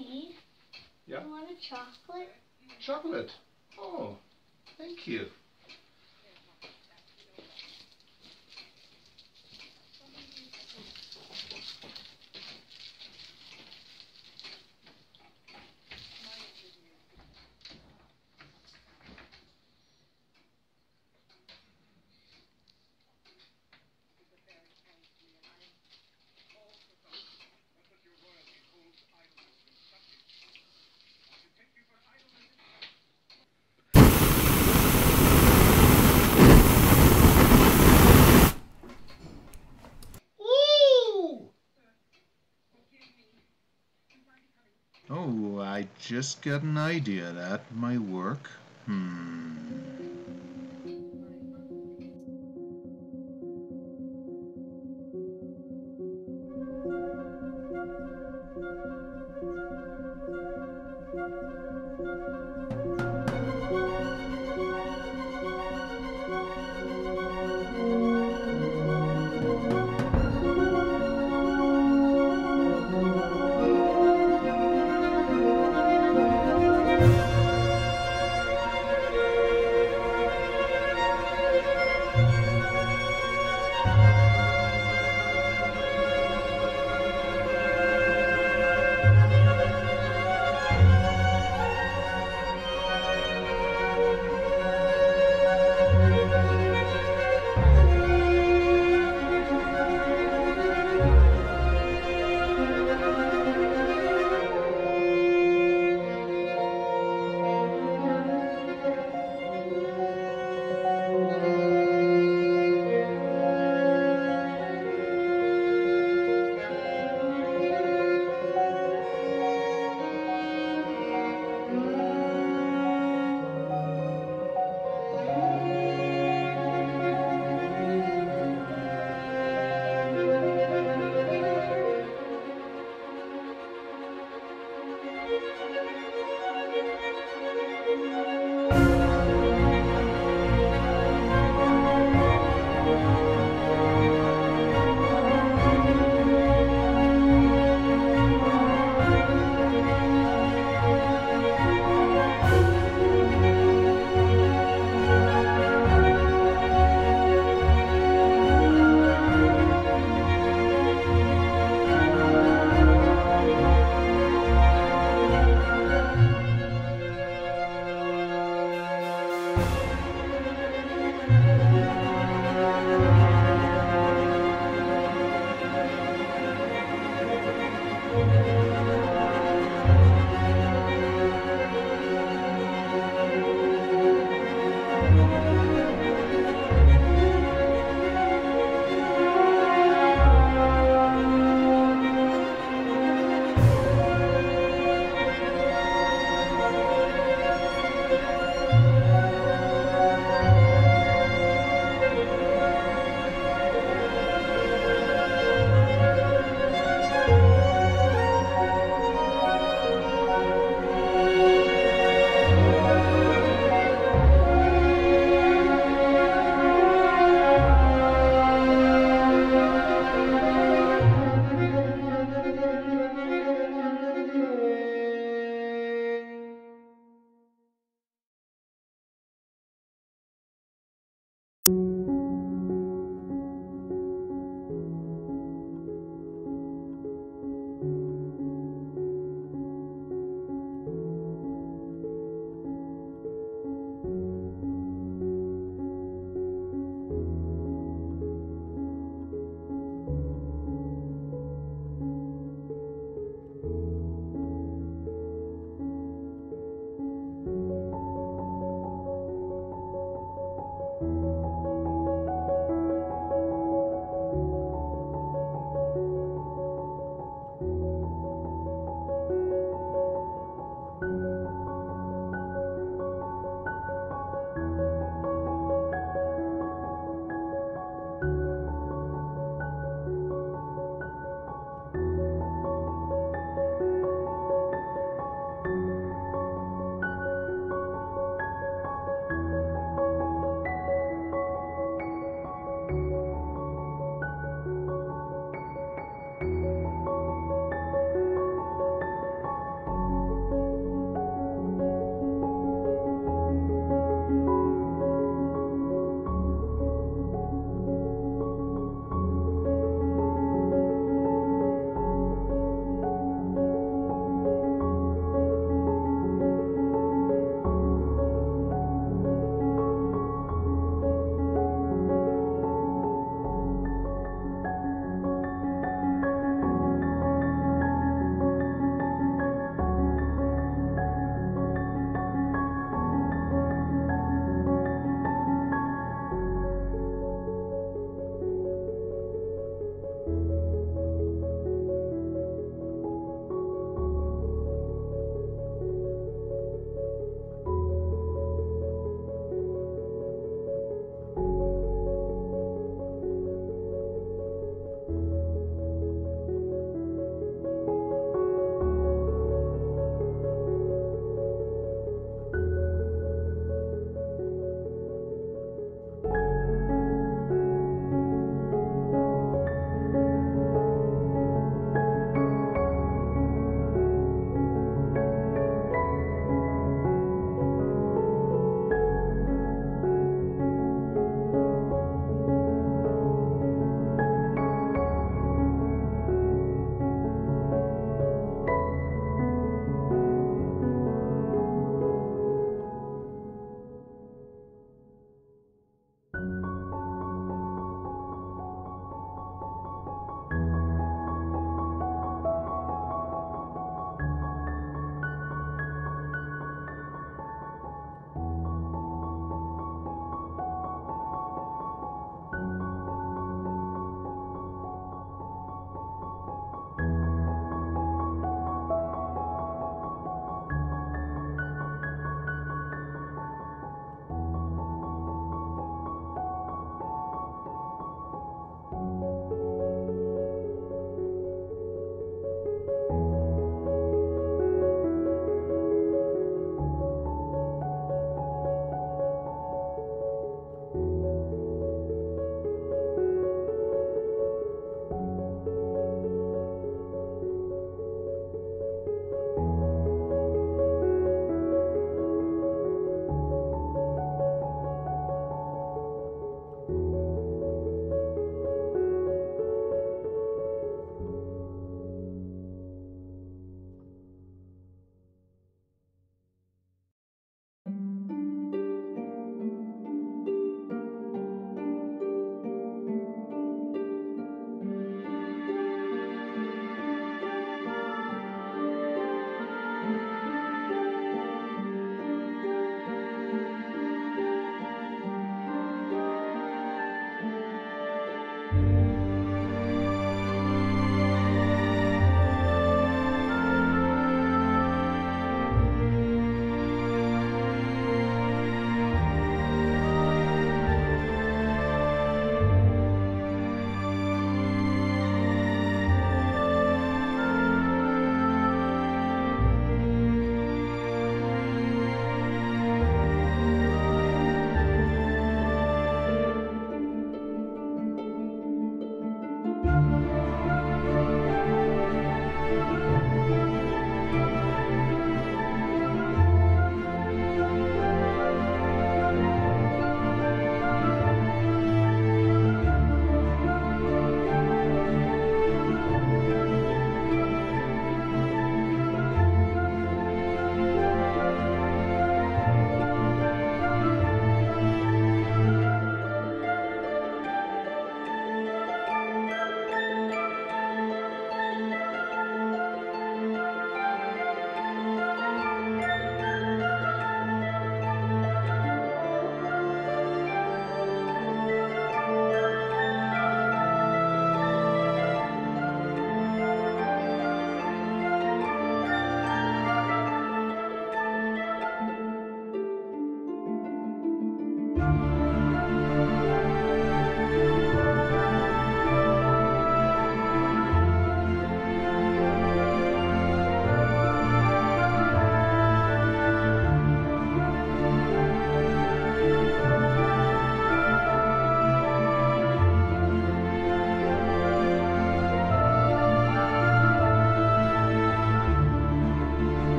Daddy, Yeah? you want a chocolate? Chocolate. Oh, thank you. Ooh! Oh, I just got an idea. That might work. Hmm. Música